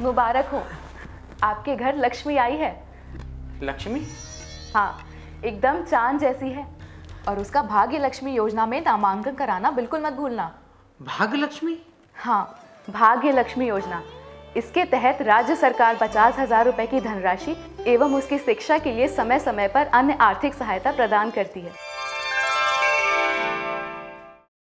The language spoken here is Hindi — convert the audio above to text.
मुबारक हो। आपके घर लक्ष्मी आई है। लक्ष्मी? हाँ एकदम चाँद जैसी है। और उसका भाग्य लक्ष्मी योजना में नामांकन कराना बिल्कुल मत भूलना। भाग्य लक्ष्मी? हाँ भाग्य लक्ष्मी योजना। इसके तहत राज्य सरकार पचास हज़ार रूपए की धनराशि एवं उसकी शिक्षा के लिए समय समय पर अन्य आर्थिक सहायता प्रदान करती है।